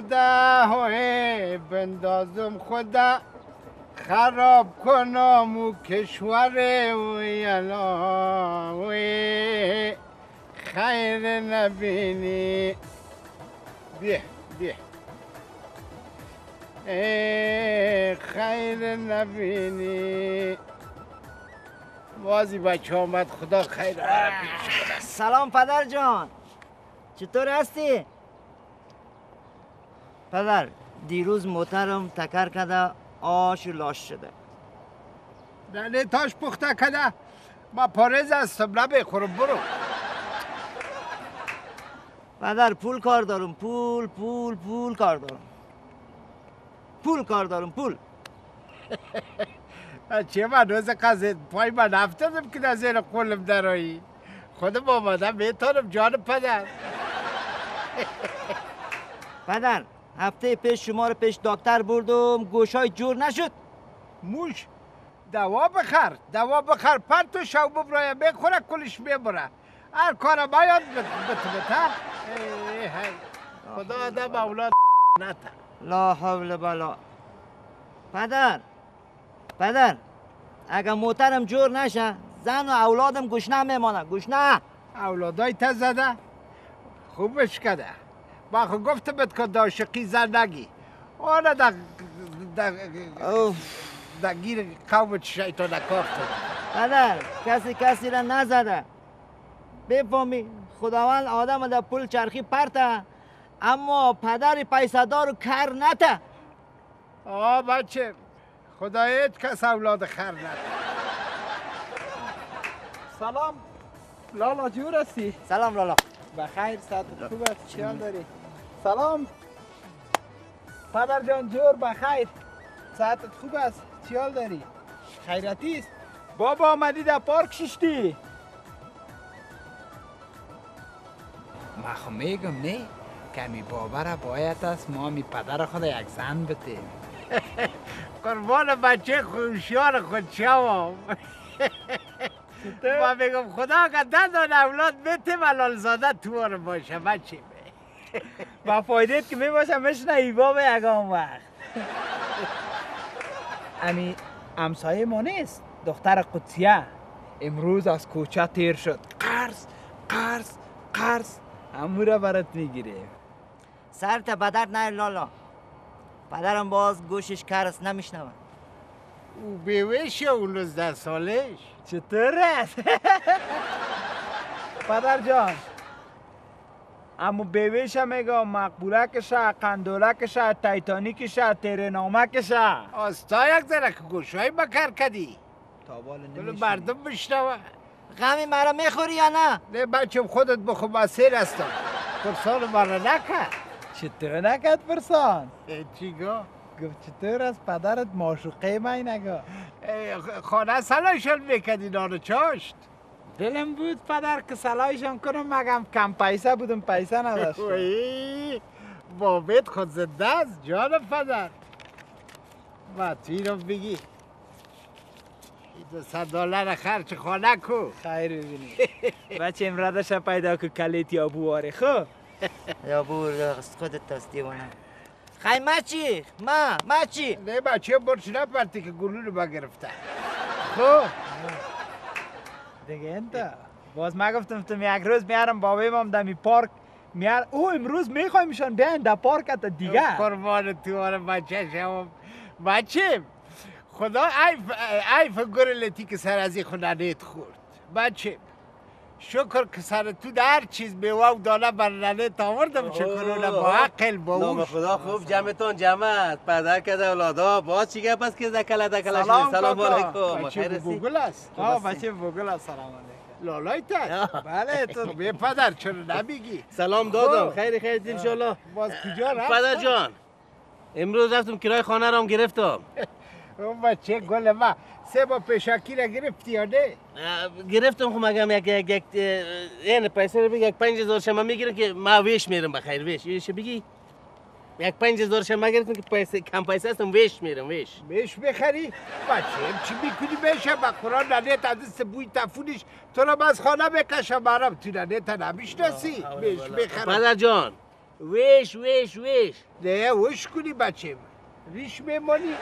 خدا هوی بندازم خدا خراب کنم و کشور وی خیر نبینی. بیا ای خیر نبینی. بازی بچه آمد خدا خیر. سلام پدر جان. چطور هستی؟ پدر دیروز موترم تکر کده آش لاش شده. نه تاش پخته کده. ما پارز هستم نبخورم برو. پدر پول کار دارم پول پول پول کار دارم. پول کار دارم پول. چه من روز قضیه؟ پای من افتادم که در زیر قلم درایی. خودم آمدم می‌تونم جان پدر. پدر هفته پیش شما رو پیش دکتر بردم گوشای جور نشد. موش دوا بخر دوا بخر پر تو شو ببرای بخوره کلش می‌بره هر کار باید بت بتر. خدا آدم اولاد نتا. لا حول بلا پدر پدر اگر موترم جور نشه زن و اولادم گشنه میمانه گشنه اولادای تا زده. خوبش کده. با خود گفته بد که داشقی زن نگی. آنه دا دا دا گیر قومت شیطان کافت پدر کسی کسی را نزده. بفهمی خداوند آدم در پول چرخی پرته اما پدر پیسدار رو کر نته. آه بچه خدا هیچ کس اولاد خر نده. سلام لالا جور هستی؟ سلام لالا. بخیر ساعت خوب است چیال داری؟ سلام. پدر جان جور بخیر ساعتت خوب است؟ چیال داری؟ خیرتی است. بابا آمدی در پارک ششتی. ما خو میگم نه کمی بابا باید است ما می پدر خود یک زن بتیم قربان بچه خوشیار خود شوام ما میگم خدا که دادان اولاد بته ملال زاده تو باشه بچه. با فایده که می باشه مشنه ایوا به یگان وقت. امی امسایه ما نیست. دختر قدسیه. امروز از کوچه تیر شد. قرص قرص قرص امو را برات می‌گیره. سر تا بدر نه لالا. پدرم باز گوشش کرس نمیشنوه. او بیوش اون نوزده سالش. چطور است پدر جان. اما بیویش میگم مقبوله کشه قندوله کشه تایتانیک شه تیره نامه کشه آستا یک ذره که گوشای بکر کدی. تابال بلو مردم بشنوه. غمی مرا می‌خوری یا نه؟ نه بچه خودت بخو بسیر هستم. پرسان مرا نکرد چطور نکد پرسان چی گو؟ گفت چطور از پدرت معشوقه می نگو؟ خانه سلایشان میکدی نانو چاشت. دلم بود پدر که سلایشان کنم مگم کم پیسه بودم پیسه نداشتم. بابت خود زنده است جان پدر. و توی رو بگی. دو صد دلار خرچ خانه کو. خیر ببینی. بچه امرادش پیدا که کلیت یا بواره خو یا بور خودت است دیوانه. خی مچی ما مچی. نه بچه برش نپرتی که گلو رو بگرفته خب؟ دیگه انت. باز ما گفتم تو یک روز میارم بابا مام دمی پارک میار او امروز میخوایمشان بیاین در پارک تا دیگه. قربان تو آره بچه شما بچه خدا ای فگر لتی که سر از این خورد. بچه شکر که سر تو در چیز به واو دانه بر ننه آوردم شکرونه با عقل با نام خدا خوب جمعتون جمعت. پدر کده اولادا. باز چی گپ است که دکله دکله سلام سلام علیکم. بچه بوگل است. آه بچه بوگل است. سلام علیکم. لالای تا بله تو به پدر چرا نمیگی؟ سلام دادم. خیر خیر انشالله باز کجا رفت پدر جان امروز رفتم کرای خانه رام گرفتم. اون بچه گل ما سه با پیشاکی را گرفتی یا نه؟ گرفتم خب مگم یک یک یک این پیسه رو بگی یک پنج هزار شما می‌گیرم که ما ویش میرم بخیر ویش. ویش بگی؟ یک پنج هزارش هم گرفتم که پیسه کم پیسه هستم ویش میرم ویش. بهش بخری؟ بچه چی می‌کنی؟ بشه با قرآن ننیت از دست بوی تفونش تو رو از خانه بکشم برام. تو ننیت نمی‌شناسی بهش بخرم. پدر جان. ویش ویش ویش. نه وش کنی بچه. ریش میمانی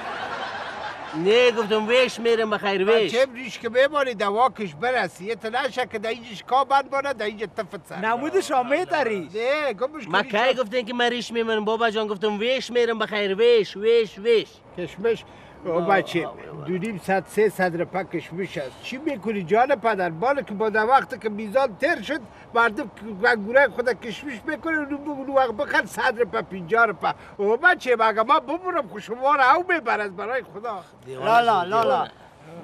نه گفتم ویش میرم بخیر ویش. بچه ریش که میمانی دواکش برسی. یه نشه که در اینجش کا بند بانه در اینجا تفت سر. نمودش هم میتری نه گمش ما کی گفتن که من ریش میمونم؟ بابا جان گفتم ویش میرم بخیر ویش ویش ویش. کشمش. بچه دو نیم ست سه صد رپا کشمش است چی می‌کنی جان پدر بالا که با در وقت که میزان تر شد مردم گوره خدا کشمش می‌کنه اون وقت بخر صد رپا پینجا رپا او بچه مگه ما ببرم خو شما را او میبر از برای خدا لالا لالا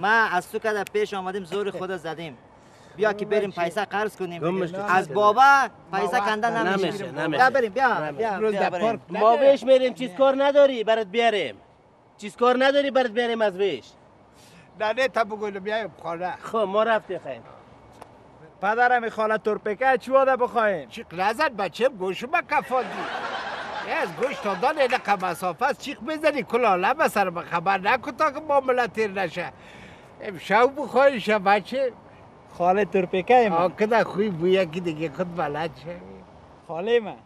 ما از تو که پیش آمدیم زور خود زدیم بیا که بریم پیسه قرض کنیم که از بابا پیسه کنده نمیشه، نمیشه. بیا بریم بیا بیا ما ویش میریم چیز کار نداری برات بیاریم چیز کار نداری برات بیاریم از ویش نه نه تا بگویم بیایم خانه. خب ما رفتیم خیر پدرم خاله ترپکه چی واده بخوایم چیق نزد بچه گوشو ما کفاندی از گوش تا دان اینه که مسافه است چیق بزنی؟ کلاله به سر ما خبر نکن تا که معامله تیر نشه. امشب بخواهیش بچه. خاله ترپکه من آه کده خوی بویا که دیگه خود بلد شوی خاله من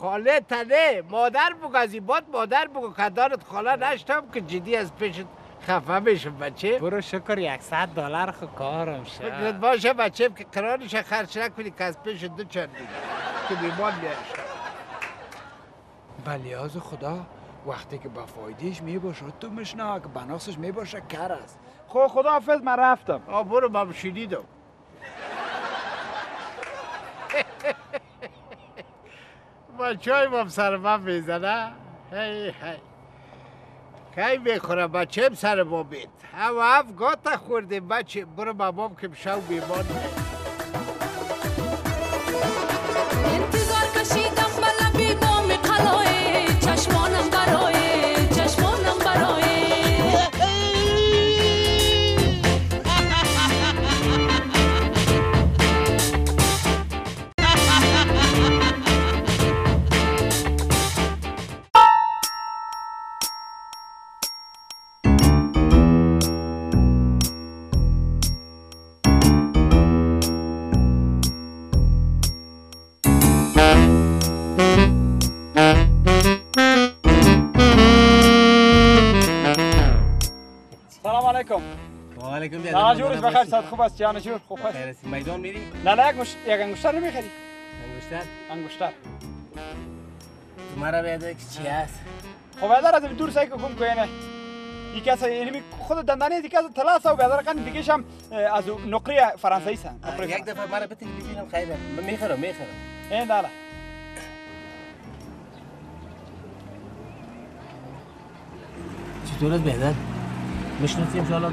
خاله تنه مادر بگو از این باد مادر بگو که دارت خاله نشتم که جدی از پیشت خفه بشم بچه. برو شکر 100 دلار خو کارم فکرت شد باشه بچه که قرارش خرچ نکنی که از پیش دو چند دیگه که بیمان میشه بلیاز خدا. وقتی که با فایدهش می‌باشه تو مشنا که بناقصش می‌باشه کر است. خب خدا حافظ من رفتم. آه برو من شنیدم. با چای بام سر من می‌زنه؟ هی هی. کی می‌خوره بچه سر ما بید؟ هم هف گاتا خوردیم بچه برو بابام که شو بیمان جورش بخیر صد خوب است. جان جور. خوب است. است میدان میری؟ نه نه یک یک انگشتر نمی‌خری انگشتر؟ انگشتر. مرا بیاده که چی هست؟ خب بیادر از دور سعی کن کنه یکی از اینمی خود دندانه یکی از تلاس و بیادر کن دیگه هم از نقری فرانسوی سن یک دفعه مرا بتونی ببینم خیره می‌خرم می‌خرم این دالا چطور است می‌شناسیم شالا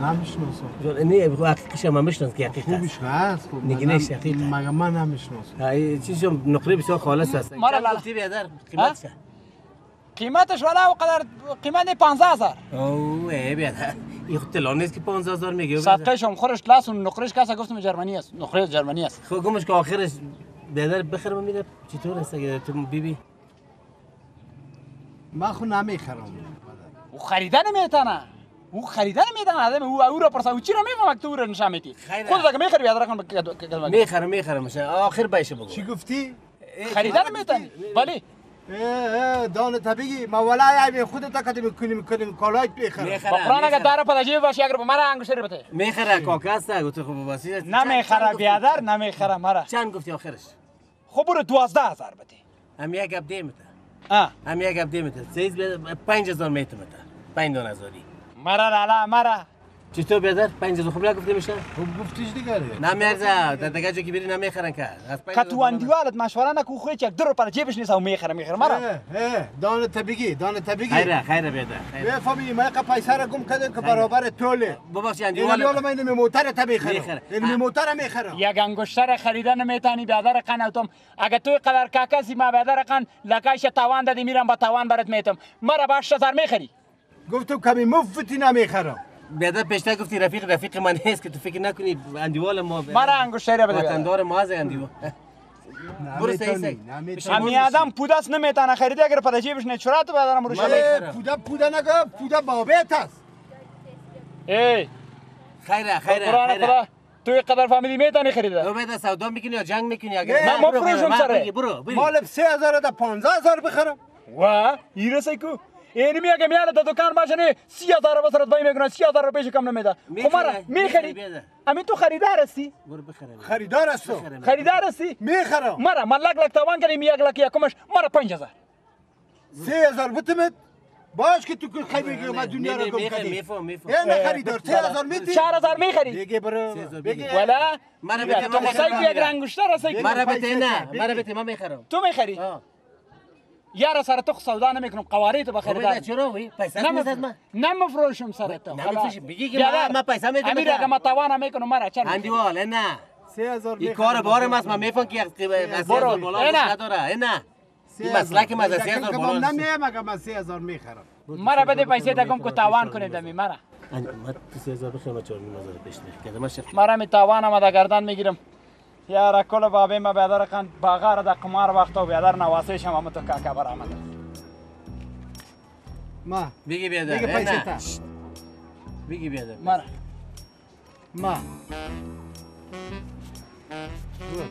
من نمی‌شناسم. نه حقیقش هم میشناس که حقیقت خوبش هست. خب نگی نیست حقیقت. مگه من نمی‌شناسم؟ های چیزی نقره بسیار خالص است مرا لالا. گفتی بیادر قیمت قیمتش والا و قدر قیمت 15000 اوه ای بیادر این خود تلان نیست که 15000 میگه صدقه شم خورش لاس و نقرش کسا گفتم جرمنی است. نقره جرمنی است. خب گمش که آخرش بیادر بخرم میره چطور است اگه تو بیبی؟ من خود نمی‌خرم. او خریدن می‌تونه او خریدن می‌تونه آدم او او را پرسا او چی را می‌فهمه که تو را نشان خیره. خود اگه می‌خری بیاد رقم می‌خرم می‌خرم. آخر بایشه بگو. چی گفتی؟ خریدن می‌تونه ولی اه اه دان طبیعی ما ولا یعنی خودت تا کدی می‌کنی می‌کنی کالایت بخرم می‌خرم با قرآن اگه داره پدا جیب باشه اگر به مرا انگشتری بده. می‌خره کاکا است گفت خب واسی نمی‌خره بیادر نمی‌خره مرا. چند گفتی آخرش؟ خب برو دوازده هزار بده. هم یک گپ دیمت. آه هم یک دیمت سیز 5000 میتمت 5000 هزاری مرا لالا مرا. چطور بیادر؟ 5000 خوب نگفتی میشه؟ خب گفتیش دیگه دیگه نمیرزه در دیگه جا که. بری نمی‌خرن که که تو اندیوالت مشوره نکو خوی یک در پر جیبش نیست و می‌خره می‌خره. مرا. اه اه دان طبیعی خیره خیره بیادر بفهمی ما یک پیسه را گم کردن که برابر طوله ببخشید این اندیوال یالا من اینمی موتر تا می‌خره. می‌خرم اینمی موتر می‌خرم. یک انگشتر خریدن می‌تونی بیادر قن اوتم اگه توی قدر کاکسی ما بیادر قن لکایش تاوان دادی میرم با تاوان برات میتم مرا باش هزار می‌خری. گفتم کمی مفتی نمی‌خرم. بیادر پیشتر گفتی رفیق رفیق من نیست که تو فکر نکنی اندیوال ما مرا انگشتری بده. وطندار ما از اندیوال برو سعی سعی. همی آدم پودست نمی‌تونه خریده اگر پر جیبش نچورات بدارم رو شده ولی پودا پودا نگه پودا بابت است. ای. خیره خیره قرآن خیره. خدا تو یک قدر فامیلی می‌تونی خریده؟ تو بده سودا می‌کنی یا جنگ می‌کنی؟ یا نه، ما فروشم برو، سره. بگی، برو برو مال سه هزار دا پانزه هزار بخرم. و ایرسه کو اینی میگه میاره تا دکان باشنه سی هزار رو بسرت بای می‌کنه سی هزار رو پیش کم نمیده. می‌خره، خب می‌خری. امی تو خریدار هستی؟ خریدار است تو خریدار هستی؟ می‌خرم. مرا من لک لک تاوان کنیم یک لک یکمش مرا پنج هزار. سه هزار بتمت؟ باش که تو که خیلی بگی من دنیا رو گم کردی. می‌فهم، می‌فهم. یه نه خریدار سه هزار میتی؟ چهار هزار می‌خری؟ دیگه برو. بگی بگی. ولا مرا بیا، بده، تو مسایی یک رنگوشتر هستی مرا بده نه بگی. مرا بده من می‌خرم. تو می‌خری؟ آه. یارا سر تو سودا نمی‌کنم. قواری تو بخریدار بده، چرا؟ وی پیسه می‌زد من. نمفروشم سر تو. نمی‌فروشی. بگی که من پیسه میدم. امیر. اگه ما تاوان می‌کنم مرا چند اندی واله نه. سه هزار این کار بارم است. من میفهم که از برو. بالا نه. نداره. ای نه. این مسلک من از سه هزار بالا نیست. نمیم اگه من سه هزار می‌خرم. مرا بده پیسه تکم که تاوان کنیم دمی مرا. من تو سه هزار بخیر من چهار نیم هزار پیش نکردم. من شفت مرا می تاوان آمده گردن می‌گیرم. یارا کل بابی ما بیادر کن باغار دا قمار وقت و بیادر نواسیش هم تو کاکا بر آمده. ما. بگی بیادر. ای پیسه. تا. بگی بیادر. مرا. ما.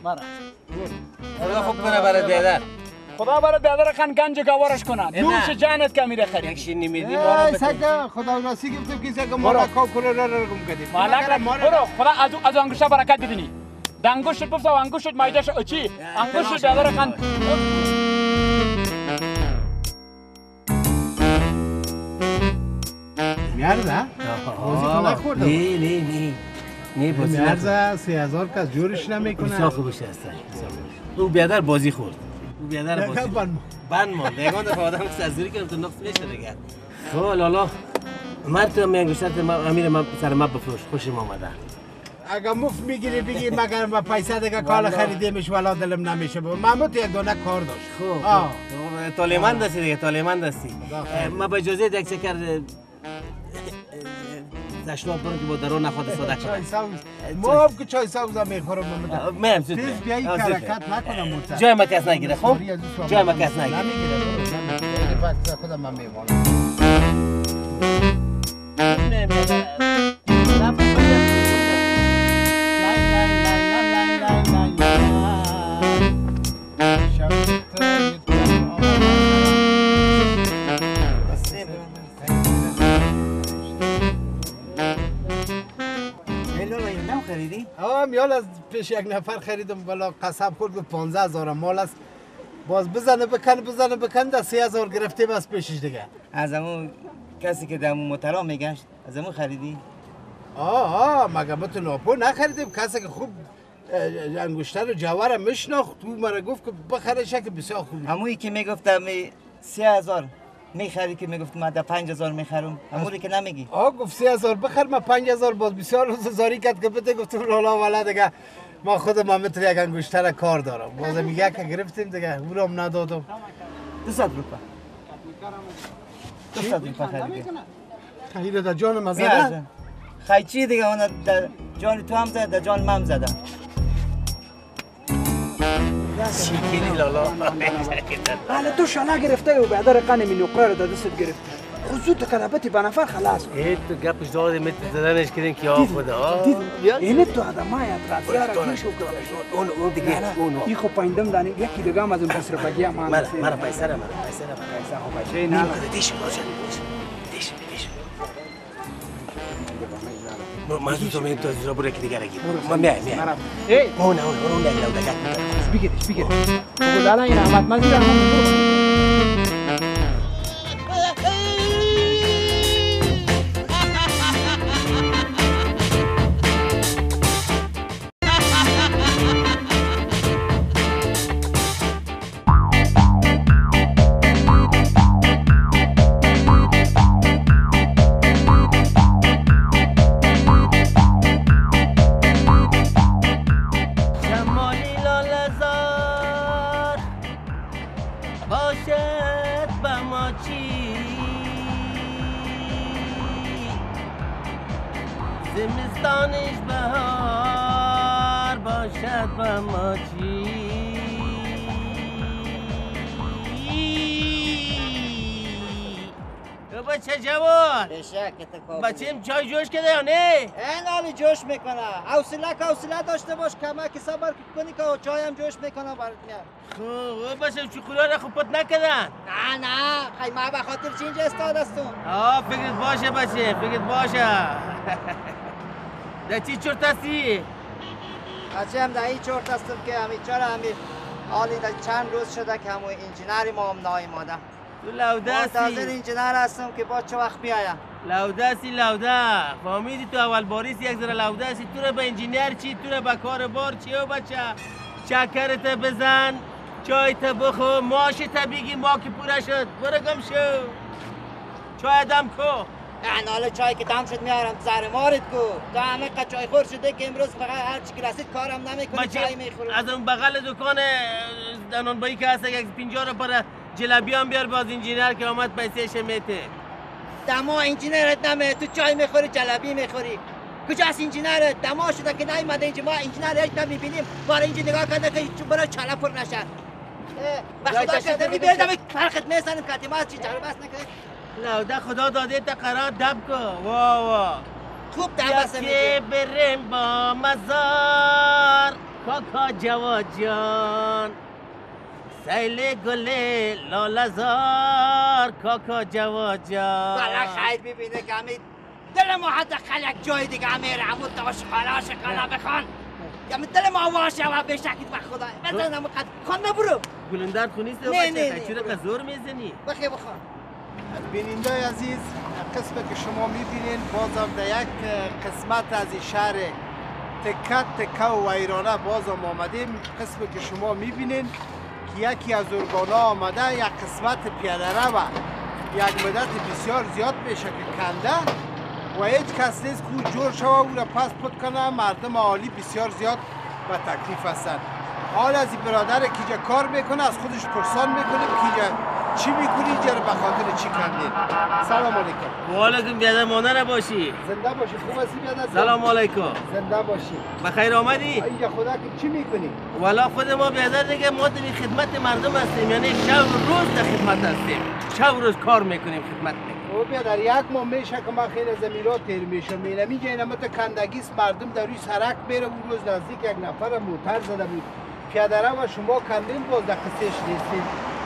مرا. خدا خوب کنه برات بیادر. خدا برات بیادر کن گنج گوارش کنه. نه. نوش جانت که میره یک خرید شینی میدی ما. سگا خدا ناسی گفتم که سگا مالا کاو کنه را را گم کردی. مالک را برو خدا از از انگشت برکت بدینی. دنگوشت بفتا مایدش اچی انگشت بیادر کن میارزه؟ بازی تو نخوردم. نه نه نه. نه بازی. میارزه سه هزار کس جورش نمی‌کنه. بسیار خوبش هستن. او بیادر بازی خورد. او بیادر بازی ما. بند ماند. یگان دفعه آدم سزدوری کنم تو نقص میشه دیگه. خب لالا. مرد تو می انگشتر ما امیر من سر ما بفروش خوشم آمده. اگه مفت می‌گیری بگی مگر ما پیسه دیگه کالا خریدیمش ولا دلم نمیشه. بود محمود یک دونه کار داشت. آه. خب طالمان دستی دیگه طالمان دستی. ما با اجازه یک چکر زشناب برم که با درو نخواد کنم سبز ما هم که چای سبز هم می‌خورم میم زود تیز بیا. بیایی. کرکت نکنم مرتب جای ما کس نگیره خب؟ جای ما کس نگیره. نمی‌گیره خودم من میمانم میال از پیش یک نفر خریدم بالا قسم خورد گفت 15 هزار. مال است باز بزنه بکن بزنه بکن در 3 هزار گرفتیم از پیشش دیگه. از همون کسی که در مطلع میگشت از همون خریدی؟ آه آه مگه تو ناپو نخریدیم؟ کسی که خوب اه، انگشتر و جوهر میشناخت تو مرا گفت که بخره شکل بسیار خوب. همونی که می‌گفتم می سی هزار. می‌خری که می‌گفت من در پنج هزار می‌خرم. همونی که نمیگی. آه گفت 3 هزار بخر من 5 هزار باز. بسیار روز زاری کرد که بده گفتم لالا والا دیگه ما خود ما مثل یک انگشتر کار دارم. باز میگه که گرفتیم دیگه او رو هم ندادم. دو ست روپا. دو ست روپا خریدی. خیلی در جان ما زده خیچی دیگه؟ اون در جان تو هم زد در جان من زدم. شیکینی لالا؟ حالا تو شانه گرفته و بیادر قن می نقره رو در دستت گرفت. خود زود کلبتی به نفر خلاص ای تو گپش داده مت زدنش کردین که آه؟ خدا آه. اینه تو آدمای اطرافیارا گیشو اون اون دیگه اون. ای خو پایندم دانی یکی دیگه هم از اون پس رفاگی هم مرا مرا پیسه را مرا پیسه را مرا بچه نه. دیش روشن دیش. دیش من تو می تو زرا بره که دیگه رگی ما می می ای اون اون اون نه لو دگه بگیرش بگیر بگو لالا این احمد مزید هم بچیم چای جوش کده یا نه؟ این جوش می‌کنه. حوصله که حوصله داشته باش کمک صبر کنی که چای هم جوش می‌کنه برات میاد خب بچه چکولا را خوب پت نکدن نه نه خیلی ما به خاطر چی اینجا استاد هستم؟ آه فکرت باشه بچه فکرت باشه. در چی چرت هستی؟ بچه هم در این چورت هستم که همین چرا همین حالی در چند روز شده که همون انجینری ما هم نایماده. تو منتظر لودستی انجینر هستم که با چه وقت بیایم؟ لودستی لوده فهمیدی تو اول باریس یک ذره لودستی تو رو به انجینیر چی تو رو به کار بار چی و بچه چکرت بزن چای تا بخو ماش تا بگی ما که پوره شد برو گم شو چای دم کو این حالا چای که دم شد میارم زهر مارت کو تو همه قد چای خور شده که امروز فقط هر چی که رسید کارم نمی‌کنی چای می‌خوری از اون بغل دکان دنان بایی که هست یک پینجا رو پر جلبی هم بیار باز انجینیر که آمد پیسهش میته دما انجینرت نمه. تو چای می‌خوری جلبی می‌خوری. کجاست انجینرت دما شده که نیومده اینجا. ما انجینر هیچ نمی‌بینیم بار اینجا نگاه کرده که برای چلا پر نشه. به جای خدا تشریف که بده بیاد همه فرقت می‌زنیم که ما چی جلو بس نکنی؟ لوده خدا داده تا قرار دب کو وا وا. خوب که میگه بریم با مزار. کاکا جواد جان. سیل گل لالزار کاکا جواد جان بالا خیر ببینه همه دل ما حداقل یک جای دیگه هم میره همون داش خالاش قلا بخوان. یا دل ما واشه و شکل به خدا. بزن همون قد. خانده برو گلندر خونیست نه، بچه؟ نه، نه، چرا برو. که زور می‌زنی. بخی بخوان. بیننده عزیز قسم که شما می‌بینین بازم در یک قسمت از این شهر تکت تکه و ویرانه بازم آمدیم. قسم که شما می‌بینین که یکی از ارگانا آمده یک قسمت پیاده و یک مدت بسیار زیاد میشه که کنده و هیچ کس نیست که جور شوه او را پس پت کنه. مردم عالی بسیار زیاد به تکلیف هستند. حال از این برادر که اینجا کار می‌کنه از خودش پرسان می‌کنیم که اینجا چی می‌کنی اینجا رو به خاطر چی کندین سلام علیکم. والکم بیادر مانه نباشی زنده باشی خوب هستی بیادر سلام علیکم. زنده باشی. بخیر آمدی؟ اینجا خدا که چی می‌کنی؟ والا خود ما بیادر دیگه ما در خدمت مردم هستیم. یعنی شب و روز در خدمت هستیم. شب و روز کار می‌کنیم خدمت می‌کنیم. او بیادر یک ماه میشه که من خیلی زمیرات تیر میشم. میرم اینجا این همه کندگیست مردم در روی سرک میره اون روز نزدیک یک نفر موتر زده بود. پیاده و شما کندین باز در قصهش نیستین.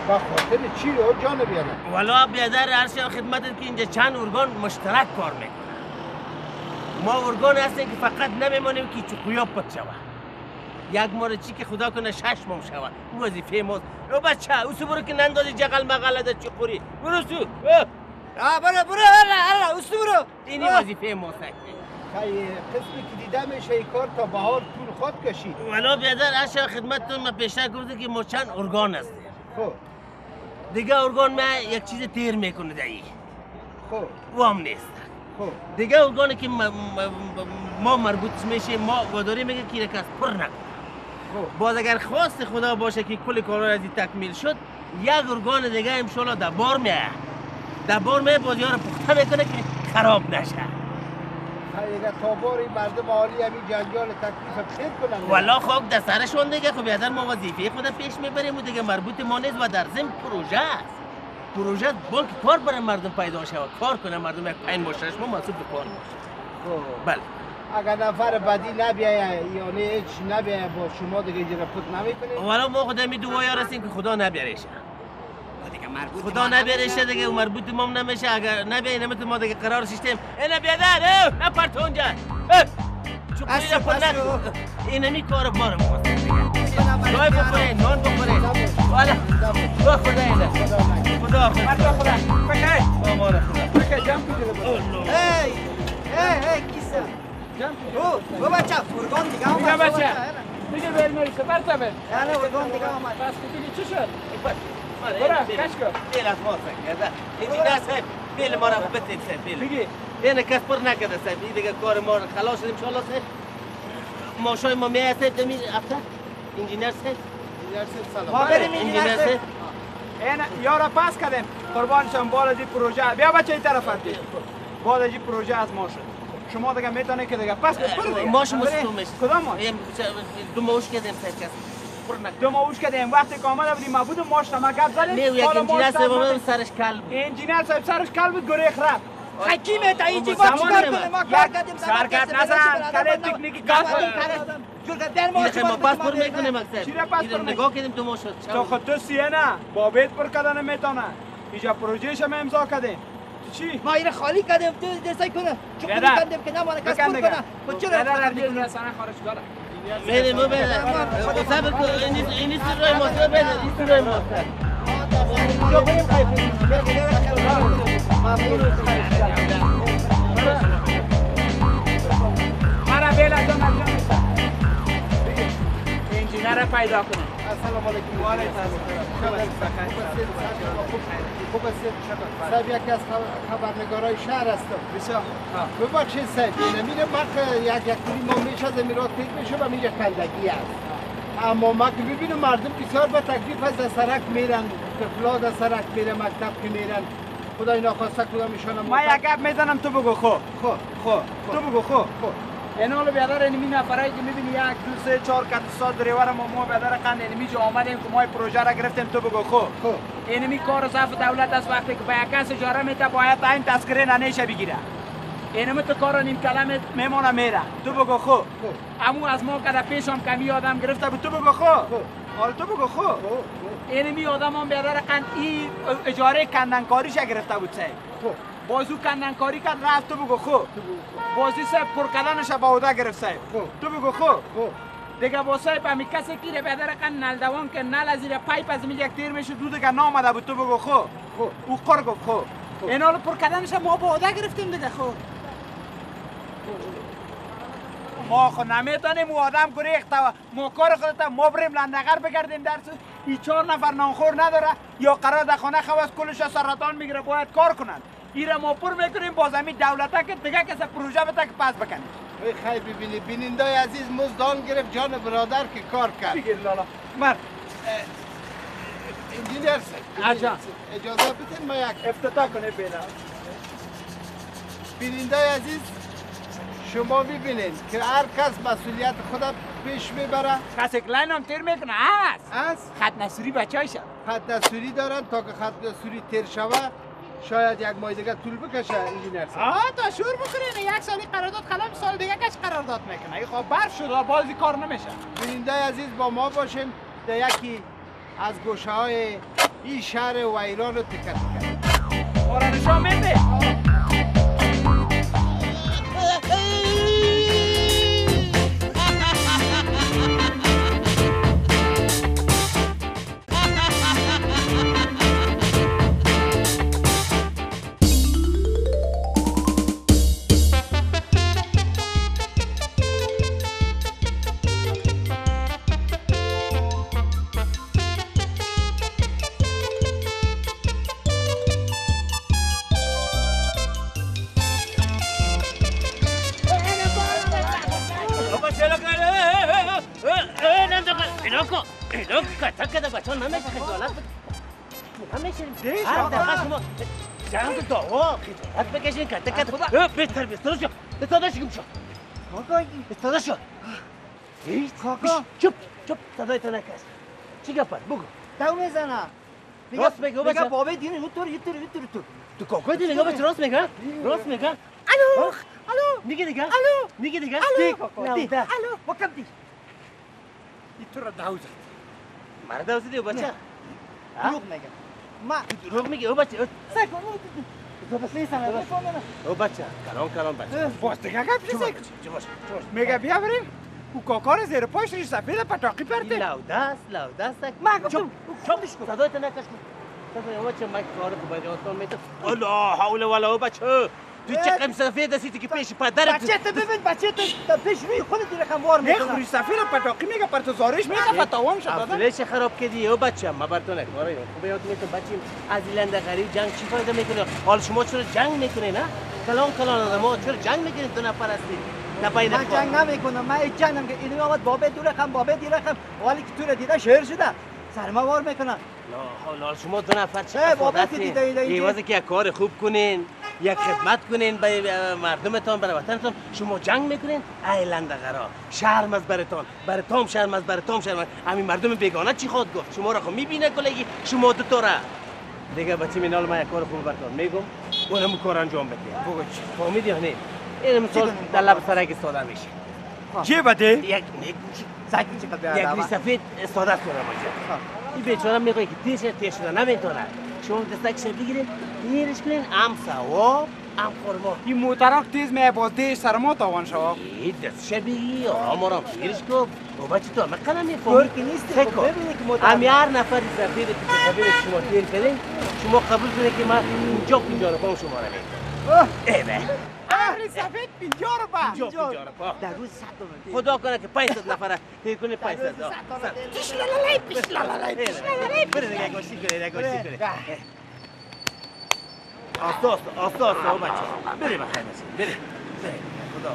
به خاطر چی رو جان بیادر والا بیادر هر شب خدمت که اینجا چند ارگان مشترک کار می‌کنن. ما ارگان هستیم که فقط نمیمونیم که چقویا پت شوه. یک ماره چی که خدا کنه شش مام شوه. او وظیفه ماست. رو بچه او سو برو که نندازی جغل مغل در چقوری برو سو. آه برو برو هلا هلا برو. اینی. وظیفه ماست. خیلی قسمی که دیده میشه این کار تا بهار طول خود کشید. والا بیادر شب خدمتتون. من پیشتر گفته که ما چند ارگان هستیم. خب. دیگه ارگان ما یک چیز تیر می‌کنه دایی. خب. او هم نیست. خب. دیگه ارگانی که ما, مربوط میشه ما واداری میگه که یک از پر نکن خب. باز اگر خواست خدا باشه که کل کارا از این تکمیل شد یک ارگان دیگه امشالا در بار میه در بار میه بازی ها رو پخته می‌کنه که خراب نشه. والا خاک در سرشون دیگه خب بیادر ما وظیفه خود پیش می‌بریم و دیگه مربوط ما نیست و در ضمن پروژه است. پروژه بلکه کار برای مردم پیدا شود. کار کنه مردم یک پنج ماشترش ما محسوب به کار باشه. خب. بله. اگر نفر بعدی نبیایه یعنی هیچ نبیایه با شما دیگه اینجا پت نمی‌کنه والا ما خدا می رسیم که خدا نبیاریشه دیگه مربوط خدا نبیاریشه دیگه و مربوط ما هم نمیشه. اگر نبیایی نمیتون ما دیگه قرار شیشتیم اینا بیادر اه. نپرت اونجا نکن رو. اینمی کار ما رو ما چای بخوره نان بخوره. والا. با خدا اینه. خدا خدا خدا. بخیر با ما رو خدا. بخیر جمع کنید ای ای ای کیسه. او او بچه. فرگان دیگه دیگه بچه. دیگه بیر میری سفر تا بر یعنی فرگان دیگه آمد. بس دیگه چی شد؟ برو کش کن. بیل از ما سکرده اینجا صاحب بیل ما رو بتید صاحب بیل. بگی این کس پر نکرده صاحب این دیگه کار ما خلاص شد انشالله صاحب ماشای ما میاد صاحب دمی افتر انجینر صاحب ما بریم انجینر اینجا صاحب این یارا پس کردیم. قربانشان بالا دی پروژه. بیا بچه این طرف هستی بالا دی پروژه از ما شد. شما دیگه می‌تونه که دیگه. پس. ماش بریم. مستو میشه کدام ماش؟ دو ماش کردیم صاحب کس. پر نکن تو ما اوش کردیم. وقتی که آمده بودیم ما بودم ماش ما گپ زدیم نه یک انجینر صاحب. سرش کل بود. انجینر صاحب سرش کل بود گریخ رفت حکیمه تا زمان ما چیکار. کنیم؟ ما کار کردیم سرکرد نزن. کله تکنیکی کار در ما این خیلی ما چیکار پاس پر کنیم؟ می‌کنیم اکثر چی را پاس این پر نگاه کردیم تو ما شد. تو خود تو سیه نه با بیت پر کردن می‌تونه. اینجا پروژهش هم امضا کردیم. چی؟ ما این خالی کردیم. تو درسای کنه چون بیادر. کردیم که نمانه کس بکن پر دیگه. کنه؟ چرا بیادر، خراب هرگز می‌کنی؟ رسانه خارج داره میره مو بره صبر کن این این سر موتور بده این سر موتور مرا بیل از آن از انجینر پیدا کنه السلام علیکم و علیکم خوب است صاحب یکی از خبرنگارای شهر هستم بسیار ببخشید صاحب نمیره وقت یک یک توری ما میشه از امیرات فکر میشه و میگه کندگی است اما ما که ببینم مردم بسیار به تکلیف از سرک میرن طفلا در سرک میرن مکتب که میرن خدای ناخواسته کدام ایشان ما یک گپ می‌زنم تو بگو خو خب خو تو بگو خو خب این حالا بیادر اینمی نفرایی که می‌بینی یک دو سه چهار کت سال دریور ما ما بیادر قند اینمی جو آمدیم که ما پروژه را گرفتیم تو بگو خو اینمی کار صرف دولت است وقتی که به یک کس اجاره میده باید این تذکره ننیشه بگیره اینمی تو کار نیم کلمه میمونه میره تو بگو خو امو از ما که پیش هم کمی آدم گرفته بود تو بگو خو حالا تو بگو خو اینمی آدم هم بیادر قند ای اجاره کندنکاریش گرفته بود سه بازو کندنکاری کرد رفت. تو بگو خو بازی صاحب پر کردنش به عهده گرفت صاحب. خب. تو بگو خو خب. دیگه با صاحب همی کسی که به در قن نل دوان که نل از زیر پایپ از میل یک تیر میشه دو دیگه نامده بود. تو بگو خو خب. او قر گفت خو این حالا پر کردنش ما با عهده گرفتیم دیگه خو ما خو نمی‌تونیم او آدم گریخت. و ما کار خودتا ما بریم لندغر بگردیم در سو ای چهار نفر نانخور نداره. یا قرار در خانه خواست کلش سرطان می‌گیره باید کار کنند ایره ما پر می‌کنیم باز همی دولتا که دیگه کسی پروژه بده که پس بکنیم ای خیلی ببینی بیننده عزیز مزدان گرفت جان برادر که کار کرد. بگیر لالا مرد. انجینیر. اجازه بدین ما یک افتتاح کنه بیدا بیننده عزیز شما ببینید که هر کس مسئولیت خود پیش می‌بره. کسی که لاین هم تیر می‌کنه هست. از خط نصوری بچه هایشه خط دستوری دارن تا که خط دستوری تیر شوه شاید یک ماه دیگه طول بکشه انجینیر صاحب آه تا شور بکنین یک سالی قرارداد خلم سال دیگه کش قرارداد می‌کنه. ای خب برف شد بازی کار نمیشه. بیننده عزیز با ما باشیم در یکی از گوشه های این شهر و ایران رو تکت کرد آره نشان میده. کتا کتا بهتر بهتر شو استاده شو شو استاده شو کاکا. چپ چپ صدای تو نکش چی گفت بگو دو می‌زنه راست میگه میگه بچه بابا دین طور یه طور یه طور تو تو کاکای دیگه نگاه بچه راست میگه راست میگه الو الو میگه دیگه الو میگه دیگه دی کاکا دی الو وکم دی تو را دوزد مرد اوزیدی بچه دروغ میگه ما دروغ میگه او بچه سکو او بچه کلام کلام بچه باز دیگه گپ چه باشه چه باشه میگه بیا بریم او کاکار زیر پاش ریش سفید پتاقی پرته لودست لودست ما گفتم چوبش کن صدایت نکش کن صدای او بچه من کار کو باید آسان میتو الله تو چه قم سفید هستی که پیش پدرت بچه تو ببین بچه تو تا پیش روی خودت خموار نه می‌کنه خوری سفید پتاقی میگه پر تو زارش میگه فتاوام شد دادن افلش خراب کردی او بچه ما بر تو نکاره خوب یاد میتو بچه از ایلند غریب جنگ چی فایده می‌کنه حال شما چرا جنگ می‌کنه نه کلام کلام آدم ما چرا جنگ می‌کنید دو نفر هستی نه پای من جنگ نمی‌کنم من هیچ جنگ نمی‌کنم اینو آمد بابه دو رقم بابه دی رقم حالی که تو رو دیده شهر شده سر ما وار می‌کنن لا حالا شما دو نفر چه افادتین دیده ایده اینجا. ایوازه که یک کار خوب کنین یک خدمت کنین به مردمتان برای وطنتان. شما جنگ می‌کنین ای لندغرا. شرم از برتان. برتام شرم از برتام شرم همین مردم بیگانه چی خود گفت؟ شما را خب می‌بینه کلگی شما دو تا را. دیگه بچه مینال من یک کار خوب برتان میگم اونم کار انجام بده بگو چی فهمیدی یا نه؟ این مثال در لب سرک استاده میشه. چی بده؟ یک یک سکی چقدر یک سفید استاده کنه باشه این بیچاره میگه که تیش تیش شده نمی‌تونه شما دستکش بگیرین تیرش کنین هم ثواب هم خورما این موترک تیز می باز دیش سر ما تاوان شوا این دستش بگی آرام آرام تیرش کن بابا چی تو همه قلم گل می‌فهمی که نیستی فکر کن هم هر نفر سفید که سفید شما تیر کردین شما قبول کنید که من اینجا پینجا رو شما رو میدم ایوه اهل سفید پینجا رو با اینجا پینجا رو. پا در روز صد تومن. خدا کنه که 500 نفر تیر کنه 500 روز تا. صد تومن تیر. پیش لالای پیش لالای پیش لالای بره دیگه گوشی کنه دیگه گوشی کنه آستا آستا آستا آستا بچه. بره بخیر بره بره خدا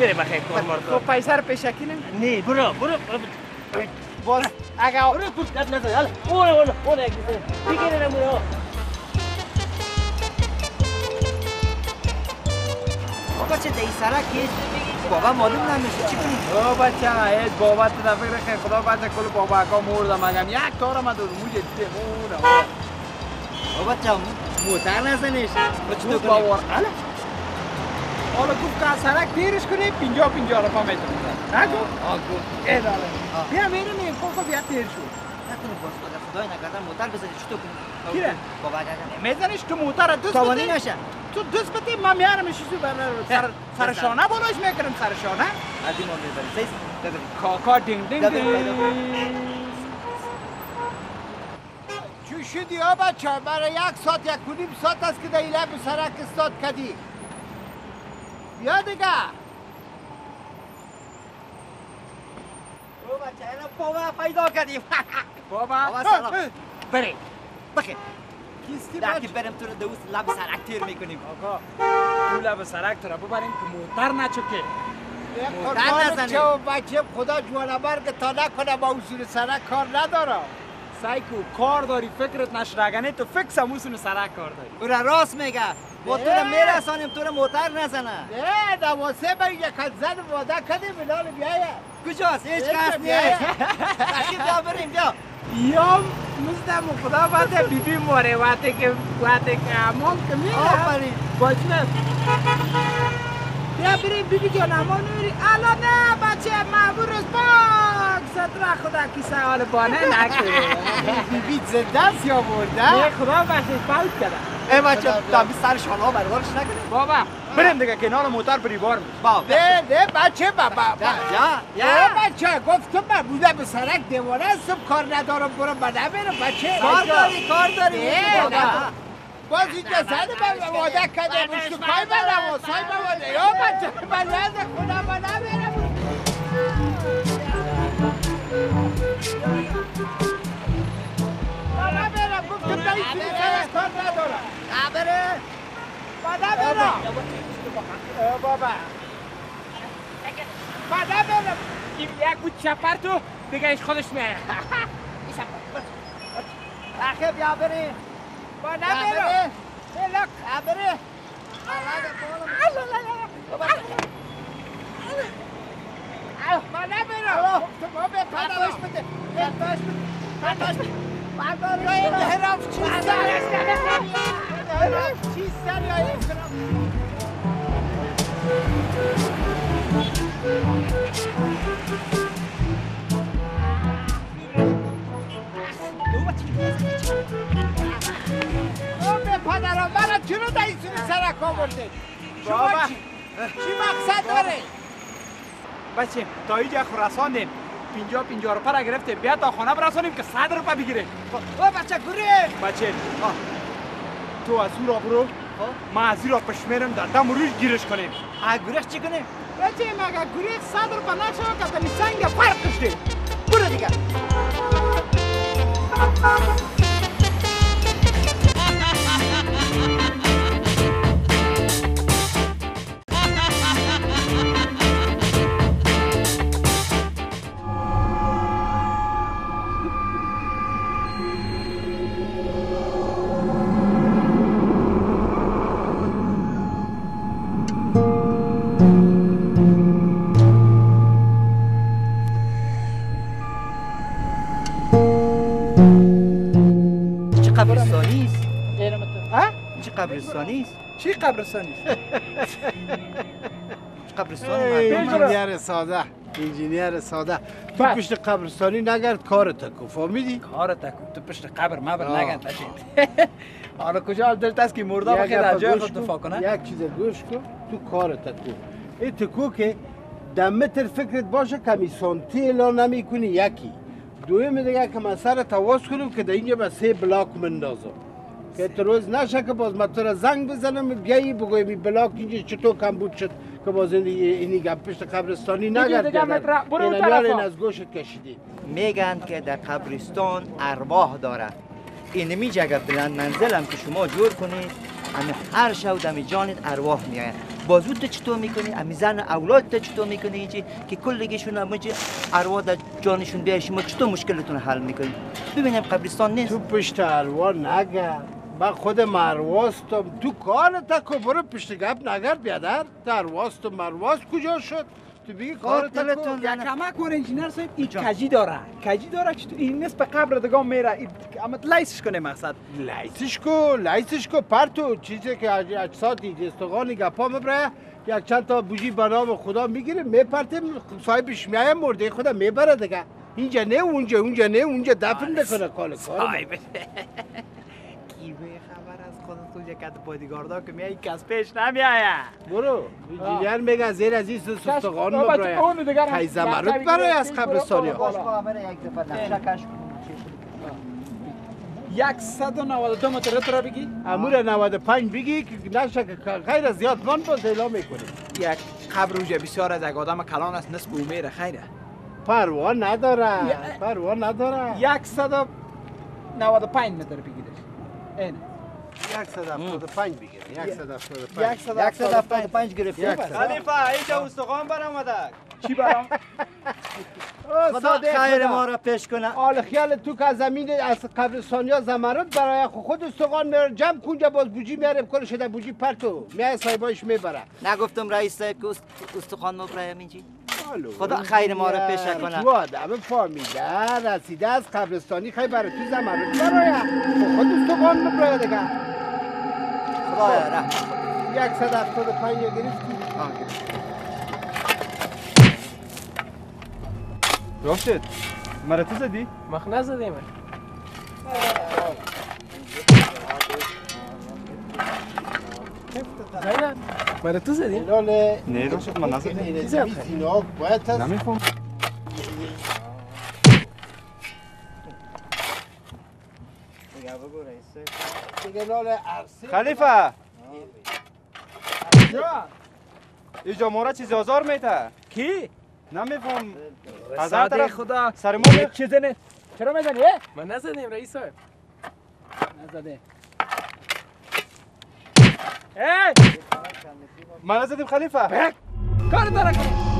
بره بخیر کار مار تو پیسه رو پیشکینیم نه برو برو باز اگه برو تو دب نزن. حالا اون اون اون یک دیگه نمونه آقا چه دی سرک هیچ بابا معلوم نمیشه. چی کنیم او بچه هیچ بابت در فکر خیلی خدا بنده کل بابا اکا مردم مگم یک کار من دور موجه دیده مونه بابا چه موتر نزنش تو تو کنیم باور. حالا حالا گفت که از سرک تیرش کنی پینجا پینجا رو پا می‌تونی نگو. آگو ای داره آه. بیا میریم این کوکو بیا تیر شو. نکنه باز خدا خدای نکرده. موتر بزنی. چی تو کنیم کیره؟ بابا اگه میزنیش تو موتر. دوست تاوانی بدی. نشه. تو دوست بدی من میارم شیشو بر سر سر شانه بالاش می‌کنم سر شانه. از این ما می‌بریم. سیز ببریم کاکا دینگ دینگ چی شدی ها بچه برای یک ساعت یک و نیم ساعت است که در این لب سرک استاد کدی بیا دیگه. او بچه اینا بابا پیدا کردیم بابا. بابا سلام. بریم. بخیر. کیستی که بچه؟ بریم تو رو دوست لب سرک تیر می‌کنیم. آقا تو لب سرک تو را ببریم که موتر نچکه. موتر نزنی. چه بچه خدا جوانبر که تا نکنه با اصول سرک کار ندارم. سایکو کار داری فکرت نشرگنه تو فکس هم اصول سرک کار داری. او را راست میگه. با تو رو میرسانیم تو رو موتر نزنه. نه نواسه با یک زن واده کده بلال بیایه. کجاست؟ هیچ کس. نیست. بیا بریم بیا. یا مستم خدا باته بی بی موره وقتی که وقتی که امام که میره آفرین. باشه. بیا بریم بی بی جان اما نوری. الان نه بچه معبورش پاک ستره خدا کی سوال بانه نکنه بی بی زنده است یا مرده نه خدا بخشش فوت کرده ای بچه دمی سر شالا بربارش نکنیم بابا. بریم دیگه کنار موتر بری بار با نه نه بچه بابا یا یا یا بچه گفتم من بوده به سرک دیوانه هستم کار ندارم برو من نمیرم بچه کار داری کار داری نه، بابا. نه. باز اینجا زن من واده کده مشتو کای من واسای من واده یا بچه من نزد خدا من نمیرم من نمیرم گفتم در این کار ندارم خبره نمیرم اه، بابا من نمیرم این یک بود چپر تو دیگه ایش خودش میایه اخی بیا بیا نمیرم بریم بلک من نمیرم گفتم ما به پدرش بده پدرش بده پدرش بده پدرش یا این حرف پدرم من چرا در این سوی سرک آورده شما. چی چی مقصد داره اینجا خراساندیم پینجا پینجا رو پر گرفتیم. بیا تا خانه برسانیم که صد روپه بگیره او بچه گوری. بچه تو از او را برو. ما از را پشمیرم در دم روش گیرش کنیم. ها گوریخ چی کنیم؟ بچه مگه گریخ صد روپه نشو که دلی سنگ فرق کشته برو دیگه. قبرستانی است؟ چی قبرستانی قبرستان ای، مردم. انجینیر ساده. انجینیر ساده. تو بس. پشت قبرستانی نگرد کارت کو فهمیدی؟ کار تکو. تو پشت قبر مبر. نگن تشید حالا کجا حال دلت است که مرده یک بخیر از گپ جای خود. دفاع کنه یک چیز گوش کن. تو کارت کو این تکو که در متر فکرت باشه کمی سانتی اعلان نمی کنی یکی. دویم دیگه که من سر تواس کنم که در اینجا به سه بلاک مندازم. که تو روز نشه که باز من تو را زنگ بزنم بیایی بگویم این بلاک اینجا چطور کم بود شد که باز این اینی گپ پشت قبرستانی نگرد دیگه متر- برو اون این. این از گوشت کشیدی. میگن که در قبرستان ارواح داره. اینمی جگه بلند منزلم که شما جور کنید امی هر شب دمی جانت ارواح میآید. بازو تو چطور می‌کنی؟ امی زن اولاد تو چطور می‌کنی اینجی که کلگیشون اموجی ارواح در جانشون بیای شما چطور مشکلتون حل می‌کنی ببینیم قبرستان نیست. تو پشت الوا نگرد. من خود مرواستم تو کار تکو برو پشت گپ نگرد بیادر. درواست و مرواست کجا شد؟ تو بگی کار تکو. دلتون یک زنه. کمک کن انجینر صاحب این کجی داره؟ کجی داره که تو این نصف قبر دگاه میره. اما لیسش کنه مقصد. لایسش کو لایسش کو. پرتو چیزی که اج- اجساد استقانی گپا مبره. یک چند تا بوجی به نام خدا می‌گیره میپرتیم صاحبش میایم مرده خدا می‌بره دیگه. اینجا نه اونجا اونجا نه اونجا دفن می‌کنه کال کار کی به خبر از جکت بادیگاردا که میای کس پیش نمیایه برو. انجینیر میگن زیر از این اونو دیگر هم- خی زمرد برای از قبرستانی ها باش با همه یک دفعه نقشه کش کن. 192 متر تو را بگی. امور 95 بگی که نشه غیر از زیاد من باز اعلام یک قبر اونجا بسیار از یک آدم کلان است نصف میره خیره. پروا نداره پروا نداره. 195 متر بگیرش. این 175 بگیر 175 175 گرفتی یک پس. صد. خلیفه اینجا استخوان برآمده چی برام؟ خدا خیر ما را پیش کنه. حال خیال تو که از زمین از قبرستانی ها زمرد برای خود استقان میاره. جمع کنجا باز بوجی میاره؟ کل شده بوجی پرتو. میای صاحبایش می‌بره. نگفتم رئیس صاحب که است- استخوان مبرایم اینجی. خدا خیر ما را پیش کنه. تو آدم فامیده رسیده از قبرستانی خیلی برای تو زمرد برای خود استقان می‌بره دیگه خدا رحم کنه. 175 گرفتی راشد مرا تو زدی؟ مخ نزدیم زینب تو زدی؟ اینال نه راشد من نزدم این زینا باید هست نمیفهم دیگه نال عرصه خلیفه اینجا ما را چیزی آزار میته کی نمیفهم از هر طرف خدا سر ما یک چیز نه چرا می‌زنی من نزدیم رئیس صاحب نزده ای من نزدیم خلیفه کار داره کنی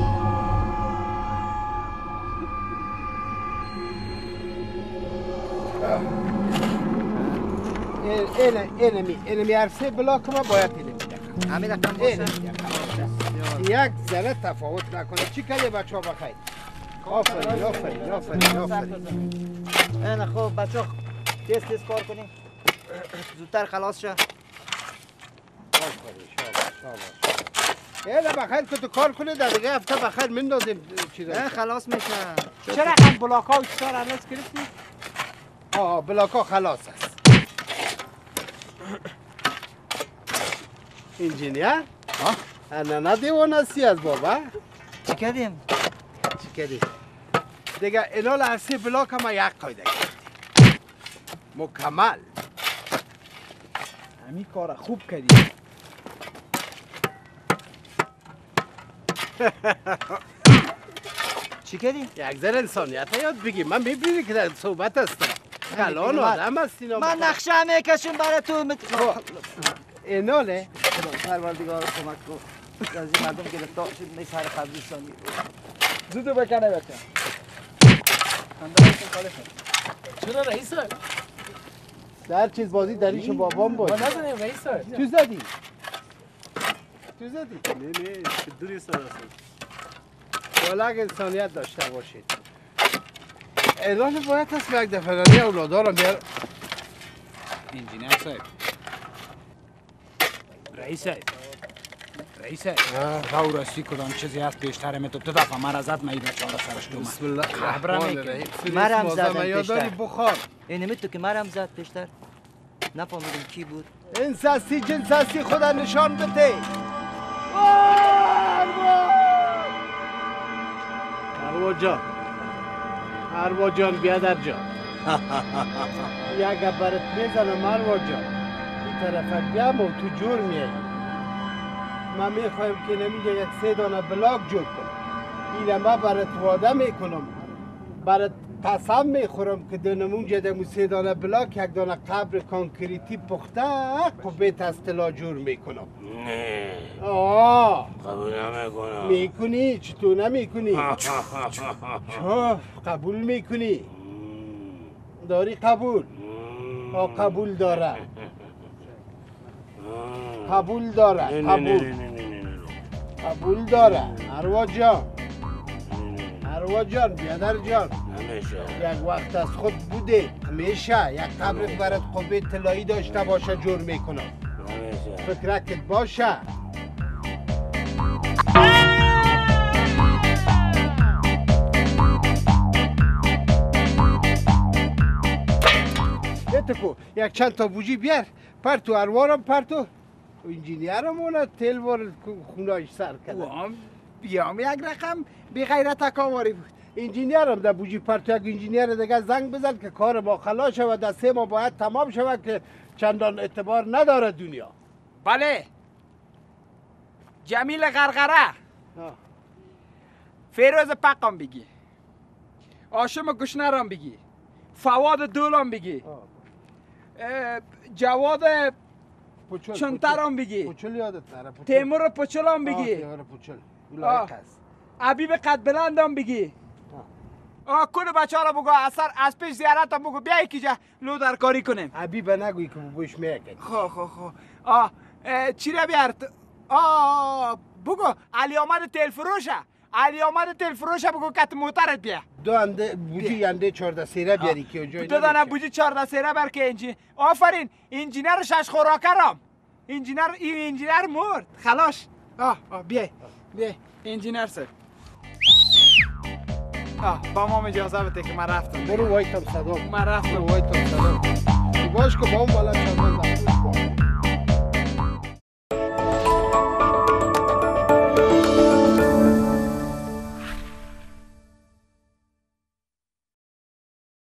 این این اینمی اینمی عرصه بلاک ما باید اینمی همین رقم باشه یک ذره تفاوت نکنه چی کلی بچه ها بخیر آفرین آفرین آفرین آفرین این خوب بچه ها تیز تیز کار کنیم زودتر خلاص شاباش یه بخیر که تو کار کنه در دیگه هفته بخیر مندازیم چیزا. این خلاص میشه. چرا هم بلاک ها و چطور عرض گرفتی آه بلاک ها خلاص است. انجینیر؟ آه؟ انا نه دیوان هستی از بابا. چی کردیم؟ چی کردی؟ دیگه اینا لحظه بلاک هم یک قایده گرفتی مکمل. همین کار خوب کردی چی کردی؟ یک ذره انسانیت یاد بگی من می‌بینی که در صحبت هستم. کلان آدم هست اینا من نقشه می‌کشم برای تو مت... ایناله خدا پروردگار کمک کن. از این مردم گرفتار شد نیست هر قبرستانی زودو بکنه بچه چرا رئیس؟ در چیز بازی در ایشون بابام بود ما نزدیم رئیس. تو زدی؟ تو زدی؟ نه نه دوری سر والا اگه انسانیت داشته باشید. اعلان باید هست به یک دفعه اولادارم بیار. انجینیر صاحب. رئیسه رئیسه خدا و راستی کدام چیزی هست بیشتر می تو تو دفعه من ازت میده چهار سرش تو بسم الله. خبره الرحمن می‌کنی. الرحیم مرم زدن پیشتر. بخار. اینمی تو که مرم زد پیشتر نفهمیدم کی بود. این سستی جن سستی خدا نشان بده اروا جان. اروا جان بیادر جان یک برت می‌زنم اروا جان. این طرف بیام و تو جور میای. من می‌خوایم که نمیگه یک سه دانه بلاک جور کنم. این ما برات واده می‌کنم. برات قسم می‌خورم که دنمون جدمو سه دانه بلاک یک دانه قبر کانکریتی پخته قبیت از طلا جور می‌کنم. نه. آه. قبول نمی‌کنم. می‌کنی؟ چطور نمی‌کنی؟ چه؟ قبول می‌کنی؟ داری قبول؟ آه قبول داره. قبول داره قبول. قبول داره. اروا جان. اروا جان بیادر جان. نمیشه. یک وقت از خود بوده. همیشه یک قبر برات قبه طلایی داشته باشه جور می‌کنم. نمیشه. فکرکت باشه. کو یک چند تا بوجی بیار. پر تو اروارم پر تو انجینیرم اونا تل خونایش سر کرده. وام. بیام. یک رقم بی غیرت تکاوری بود. انجینیرم در بوجی پر تو یک انجینیر دیگه زنگ بزن که کار ما خلاص شود. در سه ماه باید تمام شود که چندان اعتبار نداره دنیا. بله. جمیل غرغره. آه. فیروز پقم بگی. آشم گشنرم بگی. فواد دولم بگی. جواد چنترم بگی. تیمور پچلم بگی. لایق است. عبیب قد بلندم بگی. آه. کل بچه ها رو بگو اثر از پیش زیارتم بگو. بیا یکی جا لو در کاری کنیم. حبیب نگوی که بوش میگه. خو خو خو. آه چی را بیار آه بگو علی آمد تل فروشه علی آمد تل فروشه بگو کت موترت بیا. دو انده بوجی انده چهارده سیره بیاری که جای دو دانه بوجی چهارده سیره بر که انجی آفرین انجینر شش خوراکرم انجینر این انجینر مرد. خلاص. آه آه بیا بیا انجینر سر آه با ما اجازه بده که من رفتم. برو وایتم صدا. من رفتم. وایتم صدا. باش که با اون بالا چند